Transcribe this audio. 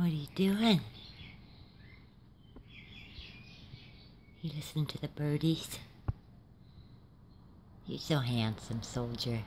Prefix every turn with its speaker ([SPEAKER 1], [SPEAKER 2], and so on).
[SPEAKER 1] What are you doing? You listening to the birdies? You're so handsome, soldier.